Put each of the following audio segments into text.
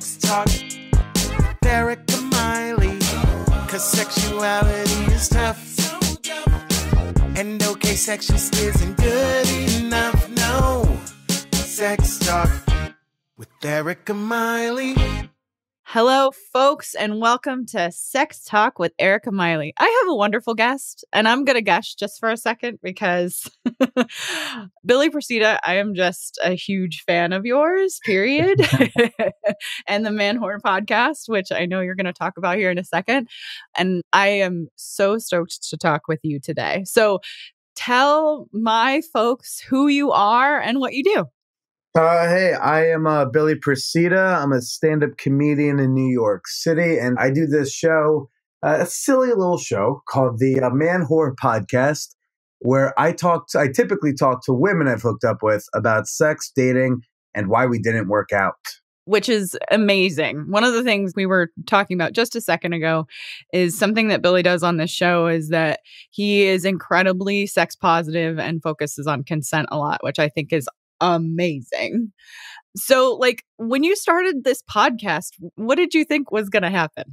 sex talk. with Erika Miley. Cause sexuality is tough. And okay, sex just isn't good enough. No. Sex talk with Erika Miley. Hello, folks, and welcome to Sex Talk with Erika Miley. I have a wonderful guest, and I'm going to gush just for a second because Billy Procida, I am just a huge fan of yours, period. and the Manwhore podcast, which I know you're going to talk about here in a second. And I am so stoked to talk with you today. So tell my folks who you are and what you do. Uh, hey, I am uh, Billy Procida. I'm a stand up comedian in New York City, and I do this show, uh, a silly little show called the uh, Man Whore Podcast, where I talk, to, I typically talk to women I've hooked up with about sex, dating, and why we didn't work out. Which is amazing. One of the things we were talking about just a second ago is something that Billy does on this show is that he is incredibly sex positive and focuses on consent a lot, which I think is amazing. So, like, when you started this podcast, what did you think was going to happen?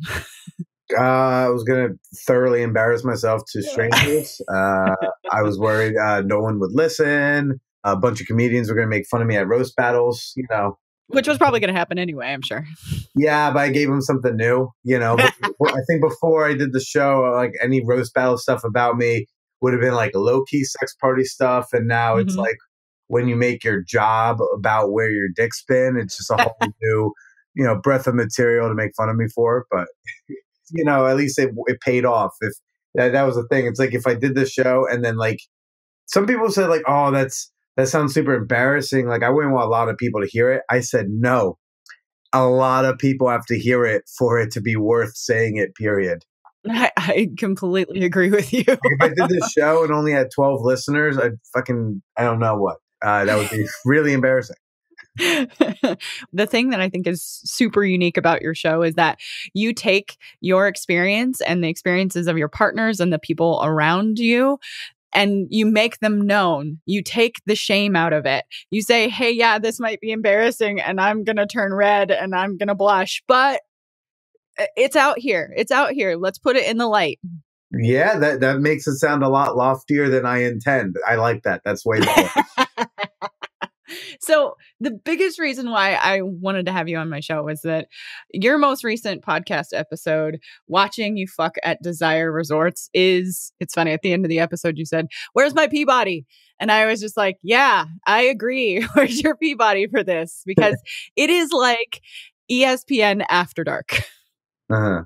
Uh, I was going to thoroughly embarrass myself to strangers. Uh, I was worried uh, no one would listen. A bunch of comedians were going to make fun of me at roast battles, you know. Which was probably going to happen anyway, I'm sure. Yeah, but I gave them something new, you know. I think before I did the show, like any roast battle stuff about me would have been like low key sex party stuff. And now mm-hmm. it's like, when you make your job about where your dick's been. It's just a whole new, you know, breath of material to make fun of me for. But you know, at least it, it paid off. If that, that was the thing, it's like if I did this show and then like some people said like, oh, that's that sounds super embarrassing. Like I wouldn't want a lot of people to hear it. I said no. A lot of people have to hear it for it to be worth saying it. Period. I, I completely agree with you. if I did this show and only had 12 listeners, I'd fucking, I don't know what. Uh, that would be really embarrassing. the thing that I think is super unique about your show is that you take your experience and the experiences of your partners and the people around you and you make them known. You take the shame out of it. You say, hey, yeah, this might be embarrassing and I'm going to turn red and I'm going to blush, but uh, it's out here. It's out here. Let's put it in the light. Yeah, that, that makes it sound a lot loftier than I intend. I like that. That's way better. So the biggest reason why I wanted to have you on my show was that your most recent podcast episode, watching you fuck at Desire Resorts, is it's funny. At the end of the episode, you said, "Where's my Peabody?" And I was just like, "Yeah, I agree. Where's your Peabody for this?" Because it is like ESPN After Dark. Uh-huh.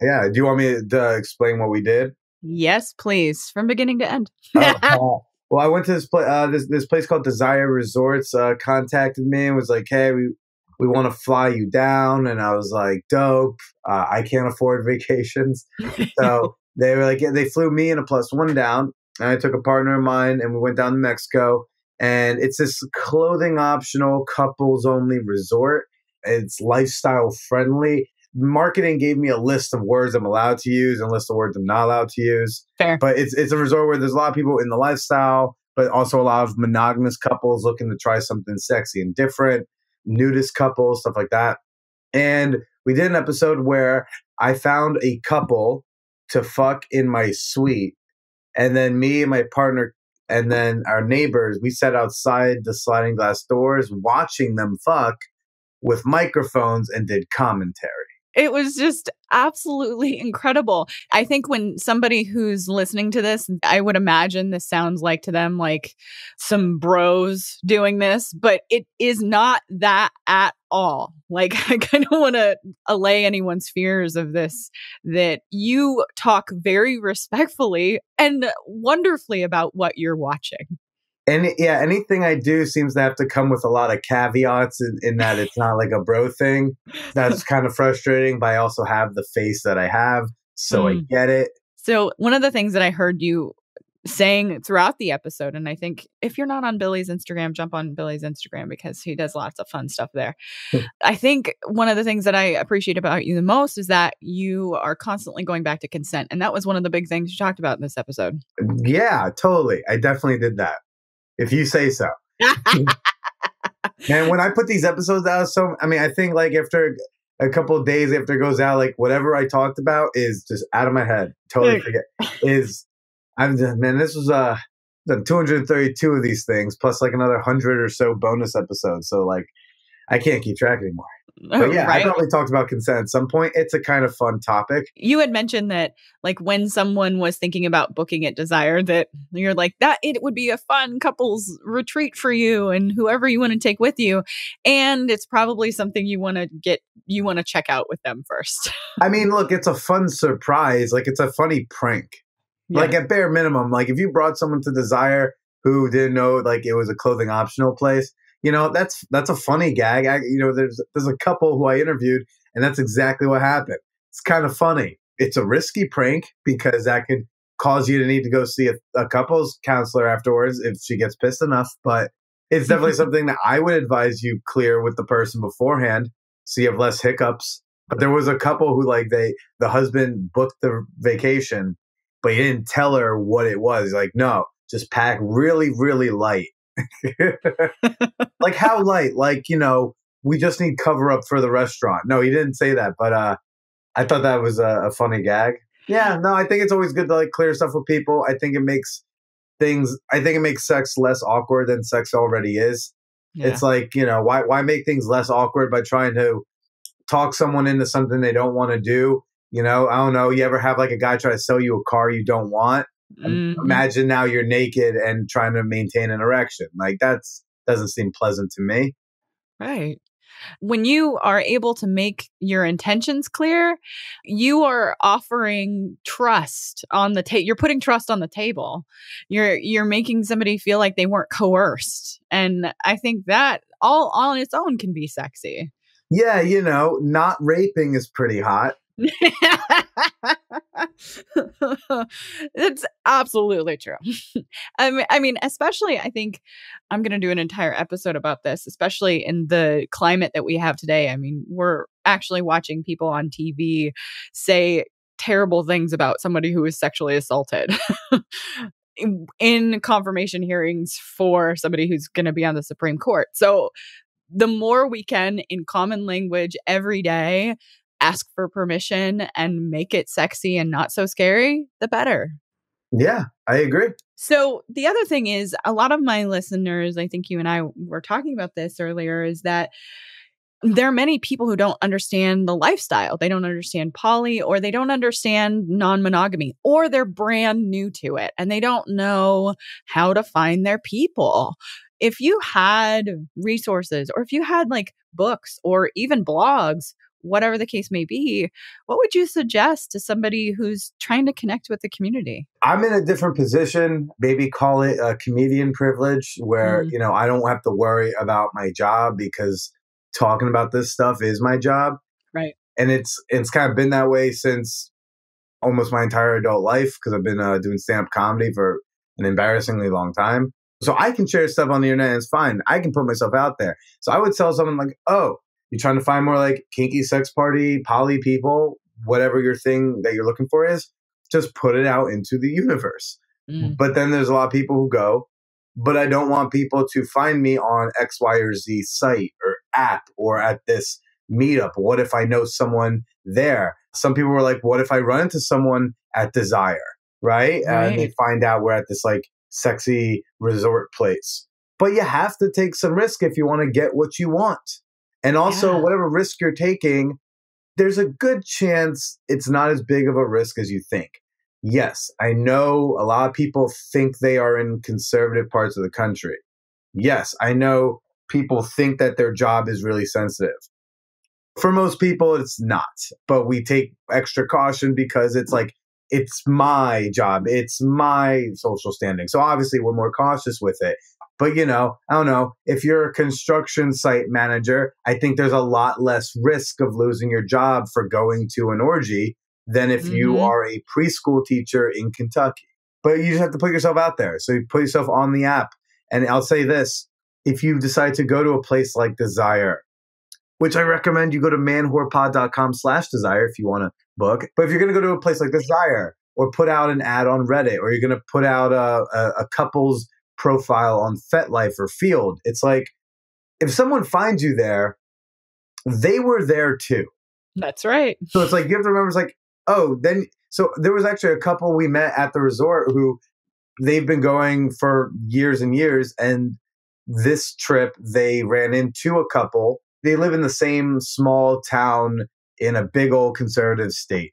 Yeah. Do you want me to explain what we did? Yes, please, from beginning to end. oh, well, I went to this place. Uh, this this place called Desire Resorts. Uh, contacted me and was like, "Hey, we we want to fly you down." And I was like, "Dope! Uh, I can't afford vacations." so they were like, yeah, they flew me and a plus one down, and I took a partner of mine, and we went down to Mexico. And it's this clothing optional, couples only resort. It's lifestyle friendly marketing gave me a list of words I'm allowed to use and a list of words I'm not allowed to use. Fair. But it's it's a resort where there's a lot of people in the lifestyle, but also a lot of monogamous couples looking to try something sexy and different, nudist couples, stuff like that. And we did an episode where I found a couple to fuck in my suite. And then me and my partner and then our neighbors, we sat outside the sliding glass doors watching them fuck with microphones and did commentary it was just absolutely incredible. I think when somebody who's listening to this, I would imagine this sounds like to them like some bros doing this, but it is not that at all. Like, I kind of want to allay anyone's fears of this that you talk very respectfully and wonderfully about what you're watching. And yeah, anything I do seems to have to come with a lot of caveats in, in that it's not like a bro thing. That's kind of frustrating, but I also have the face that I have, so mm. I get it. So, one of the things that I heard you saying throughout the episode, and I think if you're not on Billy's Instagram, jump on Billy's Instagram because he does lots of fun stuff there. I think one of the things that I appreciate about you the most is that you are constantly going back to consent. And that was one of the big things you talked about in this episode. Yeah, totally. I definitely did that if you say so. And when I put these episodes out, so I mean, I think like after a couple of days after it goes out, like whatever I talked about is just out of my head. Totally forget. Is I'm man, this was uh done 232 of these things plus like another hundred or so bonus episodes. So like I can't keep track anymore. But yeah, right? I probably talked about consent at some point. It's a kind of fun topic. You had mentioned that, like, when someone was thinking about booking at Desire, that you're like, that it would be a fun couples retreat for you and whoever you want to take with you. And it's probably something you want to get, you want to check out with them first. I mean, look, it's a fun surprise. Like, it's a funny prank. Yeah. Like, at bare minimum, like, if you brought someone to Desire who didn't know, like, it was a clothing optional place, you know that's that's a funny gag. I, you know, there's there's a couple who I interviewed, and that's exactly what happened. It's kind of funny. It's a risky prank because that could cause you to need to go see a, a couples counselor afterwards if she gets pissed enough. But it's definitely something that I would advise you clear with the person beforehand, so you have less hiccups. But there was a couple who like they the husband booked the vacation, but he didn't tell her what it was. Like, no, just pack really, really light like how light? Like, you know, we just need cover up for the restaurant. No, he didn't say that, but uh I thought that was a, a funny gag. Yeah, no, I think it's always good to like clear stuff with people. I think it makes things I think it makes sex less awkward than sex already is. Yeah. It's like, you know, why why make things less awkward by trying to talk someone into something they don't want to do? You know, I don't know. You ever have like a guy try to sell you a car you don't want? Mm-hmm. Imagine now you're naked and trying to maintain an erection. Like that's doesn't seem pleasant to me. Right. When you are able to make your intentions clear, you are offering trust on the table. You're putting trust on the table. You're you're making somebody feel like they weren't coerced. And I think that all on its own can be sexy. Yeah, you know, not raping is pretty hot. it's absolutely true. I mean, I mean, especially I think I'm going to do an entire episode about this, especially in the climate that we have today. I mean, we're actually watching people on TV say terrible things about somebody who was sexually assaulted. in confirmation hearings for somebody who's going to be on the Supreme Court. So the more we can in common language every day ask for permission and make it sexy and not so scary, the better. Yeah, I agree. So, the other thing is, a lot of my listeners, I think you and I were talking about this earlier, is that there are many people who don't understand the lifestyle. They don't understand poly or they don't understand non monogamy or they're brand new to it and they don't know how to find their people. If you had resources or if you had like books or even blogs whatever the case may be, what would you suggest to somebody who's trying to connect with the community? I'm in a different position, maybe call it a comedian privilege, where, mm. you know, I don't have to worry about my job because talking about this stuff is my job. Right. And it's it's kind of been that way since almost my entire adult life because I've been uh, doing stand up comedy for an embarrassingly long time. So I can share stuff on the internet and it's fine. I can put myself out there. So I would tell someone like, oh, you're trying to find more like kinky sex party, poly people, whatever your thing that you're looking for is, just put it out into the universe. Mm. But then there's a lot of people who go, but I don't want people to find me on X, Y, or Z site or app or at this meetup. What if I know someone there? Some people were like, what if I run into someone at Desire? Right? right. And they find out we're at this like sexy resort place. But you have to take some risk if you want to get what you want. And also, yeah. whatever risk you're taking, there's a good chance it's not as big of a risk as you think. Yes, I know a lot of people think they are in conservative parts of the country. Yes, I know people think that their job is really sensitive. For most people, it's not, but we take extra caution because it's like, it's my job, it's my social standing. So obviously, we're more cautious with it. But you know, I don't know. If you're a construction site manager, I think there's a lot less risk of losing your job for going to an orgy than if mm-hmm. you are a preschool teacher in Kentucky. But you just have to put yourself out there. So you put yourself on the app. And I'll say this if you decide to go to a place like Desire, which I recommend you go to manwhorepod.com slash desire if you want to book. But if you're going to go to a place like Desire or put out an ad on Reddit or you're going to put out a, a, a couple's profile on FetLife or Feeld. It's like if someone finds you there, they were there too. That's right. So it's like you have to remember, it's like, oh, then. So there was actually a couple we met at the resort who they've been going for years and years. And this trip, they ran into a couple. They live in the same small town in a big old conservative state.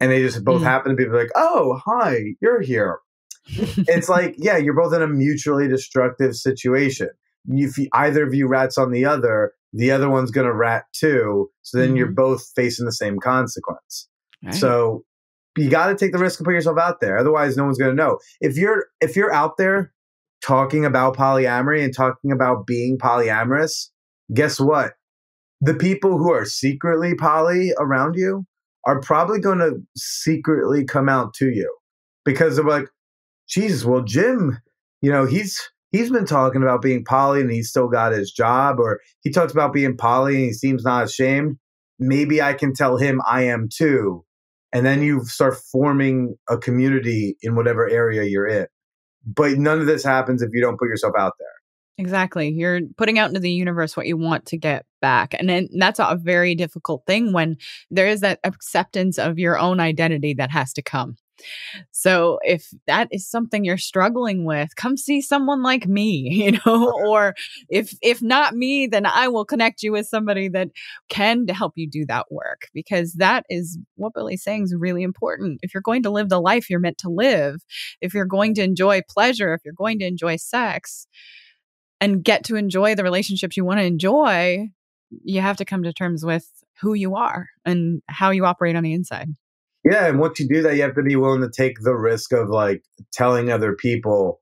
And they just both Mm. happen to be like, oh, hi, you're here. It's like, yeah, you're both in a mutually destructive situation. If either of you rats on the other, the other one's going to rat too. So then you're Mhm. both facing the same consequence. Right. So you got to take the risk and put yourself out there. Otherwise, no one's going to know. If you're if you're out there talking about polyamory and talking about being polyamorous, guess what? The people who are secretly poly around you are probably going to secretly come out to you because they're like, Jesus, well, Jim, you know, he's he's been talking about being poly and he's still got his job, or he talks about being poly and he seems not ashamed. Maybe I can tell him I am too. And then you start forming a community in whatever area you're in. But none of this happens if you don't put yourself out there. Exactly. You're putting out into the universe what you want to get back. And then that's a very difficult thing when there is that acceptance of your own identity that has to come. So if that is something you're struggling with, come see someone like me, you know, or if if not me, then I will connect you with somebody that can help you do that work because that is what Billy's saying is really important. If you're going to live the life you're meant to live, if you're going to enjoy pleasure, if you're going to enjoy sex, and get to enjoy the relationships you want to enjoy, you have to come to terms with who you are and how you operate on the inside. Yeah, and once you do that, you have to be willing to take the risk of like telling other people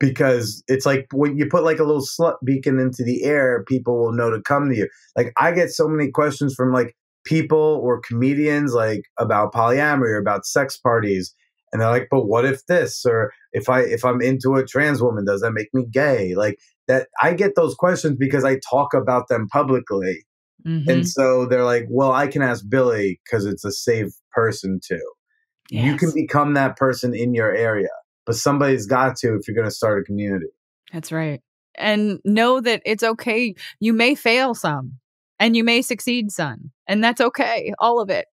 because it's like when you put like a little slut beacon into the air, people will know to come to you. Like I get so many questions from like people or comedians like about polyamory or about sex parties and they're like, "But what if this or if I if I'm into a trans woman, does that make me gay?" Like that I get those questions because I talk about them publicly. Mhm. And so they're like, well, I can ask Billy because it's a safe person too. You can become that person in your area, but somebody's got to if you're going to start a community. That's right. And know that it's okay. You may fail some and you may succeed son. and that's okay. All of it.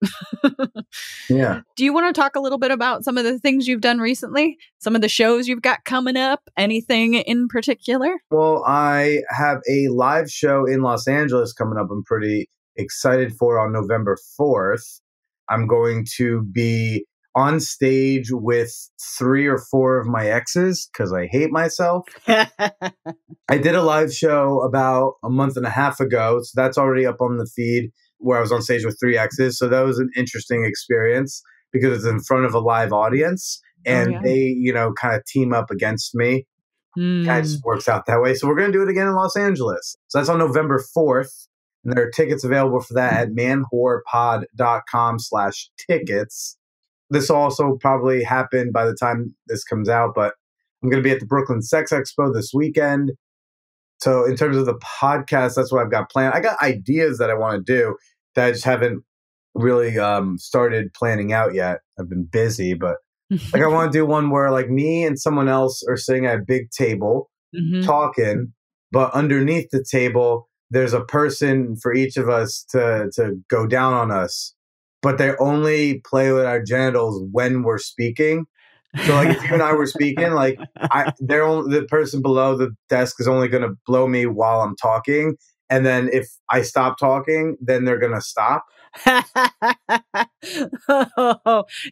Yeah. Do you want to talk a little bit about some of the things you've done recently? Some of the shows you've got coming up? Anything in particular? Well, I have a live show in Los Angeles coming up. I'm pretty excited for on November 4th. I'm going to be on stage with three or four of my exes because I hate myself. I did a live show about a month and a half ago, so that's already up on the feed where I was on stage with three exes. So that was an interesting experience because it's in front of a live audience and yeah. they, you know, kind of team up against me. Kind of Mm, just works out that way. So we're going to do it again in Los Angeles. So that's on November 4th. And there are tickets available for that at manwhorepod.com slash tickets. This also probably happened by the time this comes out, but I'm going to be at the Brooklyn Sex Expo this weekend. So in terms of the podcast, that's what I've got planned. I got ideas that I want to do that I just haven't really um, started planning out yet. I've been busy, but like I want to do one where like me and someone else are sitting at a big table Mhm. talking, but underneath the table there's a person for each of us to to go down on us. But they only play with our genitals when we're speaking. So like if you and I were speaking, like I they're only, the person below the desk is only gonna blow me while I'm talking. And then if I stop talking, then they're gonna stop.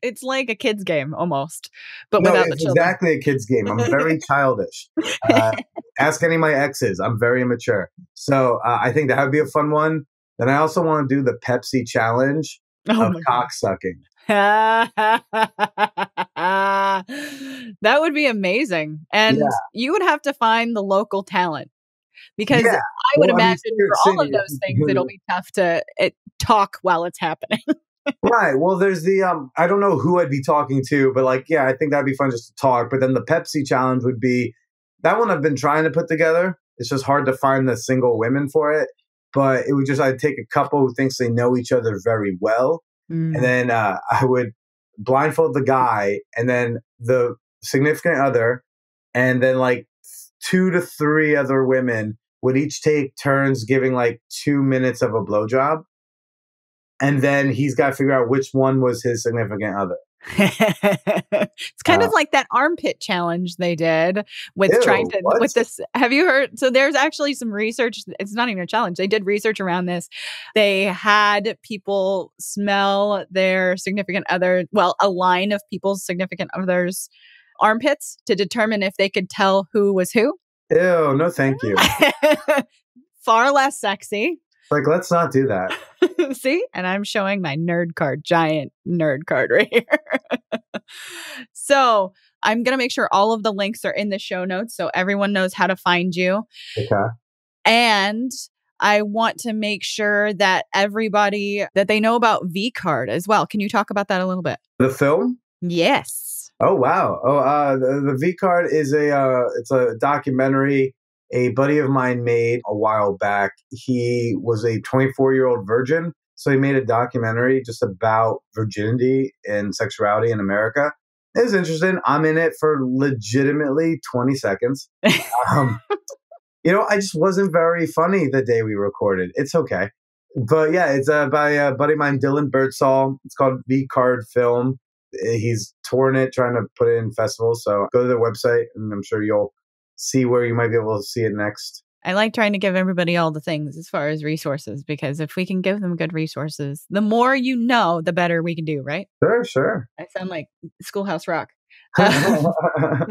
it's like a kid's game almost, but no, without the it's children. exactly a kid's game. I'm very childish. Uh, ask any of my exes. I'm very immature. So uh, I think that would be a fun one. Then I also want to do the Pepsi challenge Oh of my cock sucking. that would be amazing. And Yeah. you would have to find the local talent because Yeah. I would Well, imagine for all of those things, it'll be tough to it, talk while it's happening. right. Well, there's the um. I don't know who I'd be talking to, but like, yeah, I think that'd be fun just to talk. But then the Pepsi challenge would be that one I've been trying to put together. It's just hard to find the single women for it. But it would just I'd take a couple who thinks they know each other very well, Mm. and then uh, I would blindfold the guy, and then the significant other, and then like two to three other women would each take turns giving like two minutes of a blowjob. And then he's got to figure out which one was his significant other. it's kind of like that armpit challenge they did with ew, trying to what? with this have you heard so there's actually some research it's not even a challenge they did research around this they had people smell their significant other well a line of people's significant others armpits to determine if they could tell who was who Ew, no thank you. far less sexy like, let's not do that. See? And I'm showing my nerd card, giant nerd card right here. so I'm going to make sure all of the links are in the show notes so everyone knows how to find you. Okay. And I want to make sure that everybody that they know about V Card as well. Can you talk about that a little bit? The film? Yes. Oh wow. Oh, uh, the, the V Card is a uh, it's a documentary a buddy of mine made a while back. He was a 24 year old virgin. So he made a documentary just about virginity and sexuality in America. It was interesting. I'm in it for legitimately 20 seconds. Um, you know, I just wasn't very funny the day we recorded. It's okay. But yeah, it's uh, by a buddy of mine, Dylan Birdsall. It's called V Card Film. He's touring it, trying to put it in festivals. So go to their website, and I'm sure you'll see where you might be able to see it next. I like trying to give everybody all the things as far as resources because if we can give them good resources, the more you know, the better we can do, right? Sure, sure. I sound like Schoolhouse Rock. Uh,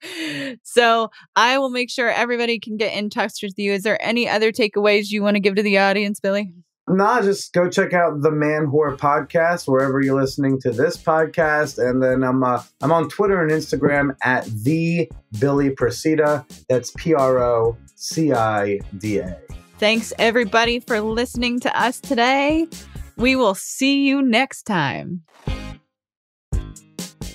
so I will make sure everybody can get in touch with you. Is there any other takeaways you want to give to the audience, Billy? Nah, just go check out the Man Whore podcast wherever you're listening to this podcast, and then I'm uh, I'm on Twitter and Instagram at the Billy Procida. That's P R O C I D A. Thanks everybody for listening to us today. We will see you next time.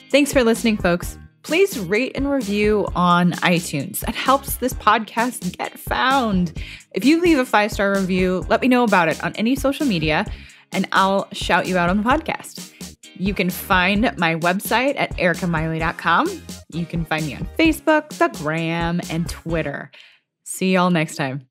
Thanks for listening, folks please rate and review on iTunes. That helps this podcast get found. If you leave a five star review, let me know about it on any social media and I'll shout you out on the podcast. You can find my website at erikamiley.com. You can find me on Facebook, the Gram, and Twitter. See y'all next time.